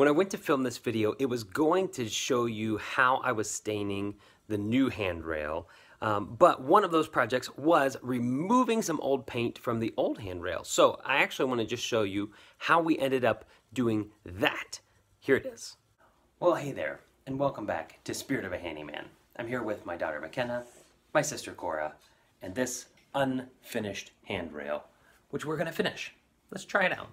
When I went to film this video, it was going to show you how I was staining the new handrail. Um, but one of those projects was removing some old paint from the old handrail. So I actually want to just show you how we ended up doing that. Here it is. Well, hey there, and welcome back to Spirit of a Handyman. I'm here with my daughter McKenna, my sister Cora, and this unfinished handrail, which we're going to finish. Let's try it out.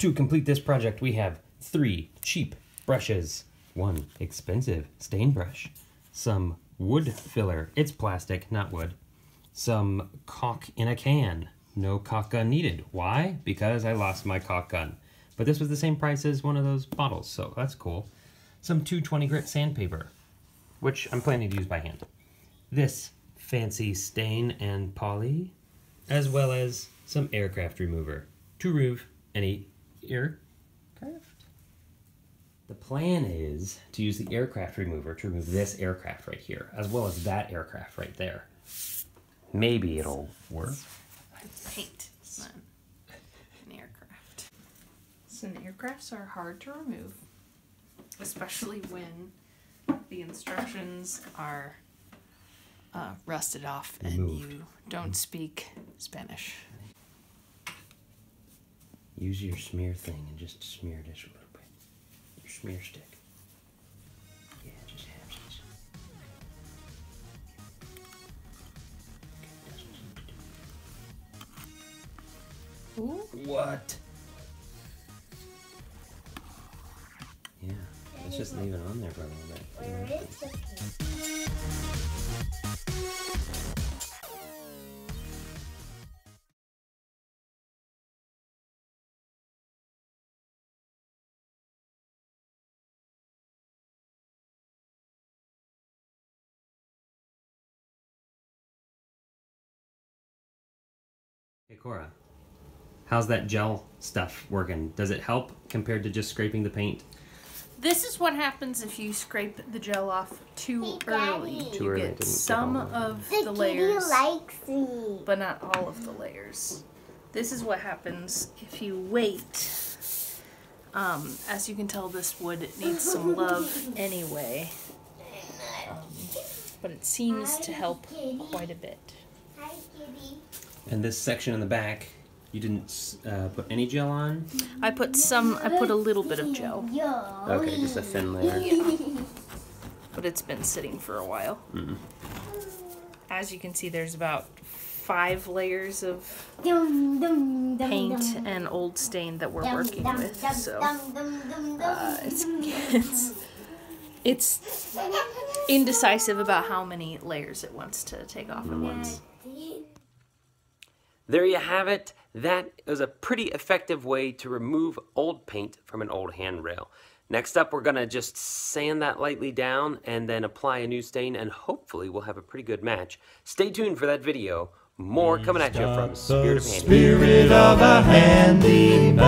To complete this project, we have three cheap brushes, one expensive stain brush, some wood filler, it's plastic, not wood, some caulk in a can, no caulk gun needed. Why? Because I lost my caulk gun. But this was the same price as one of those bottles, so that's cool. Some 220 grit sandpaper, which I'm planning to use by hand. This fancy stain and poly, as well as some aircraft remover to remove any aircraft. The plan is to use the aircraft remover to remove this aircraft right here, as well as that aircraft right there. Maybe it'll work. It's paint, it's not an aircraft. So aircrafts are hard to remove, especially when the instructions are uh, rusted off and Removed. you don't speak Spanish. Use your smear thing and just smear this a little bit. Your smear stick. Yeah, just have these. Ooh. What? Yeah, let's just leave it on there for a little bit. Where is the Hey Cora, how's that gel stuff working? Does it help compared to just scraping the paint? This is what happens if you scrape the gel off too Hey, early. Daddy. Too you early, get didn't get some of it. The the kitty layers, likes me. but not all of the layers. This is what happens if you wait. Um, as you can tell, this wood needs some love anyway, um, but it seems to help quite a bit. Hi, kitty. And this section in the back, you didn't uh, put any gel on? I put some. I put a little bit of gel. Okay, just a thin layer. but it's been sitting for a while. As you can see, there's about five layers of paint and old stain that we're working with. So uh, it's it's it's indecisive about how many layers it wants to take off at once. There you have it. That is a pretty effective way to remove old paint from an old handrail. Next up, we're going to just sand that lightly down and then apply a new stain, and hopefully we'll have a pretty good match. Stay tuned for that video. More coming at you from Spirit of Handy. spirit of a handyman. Handyman.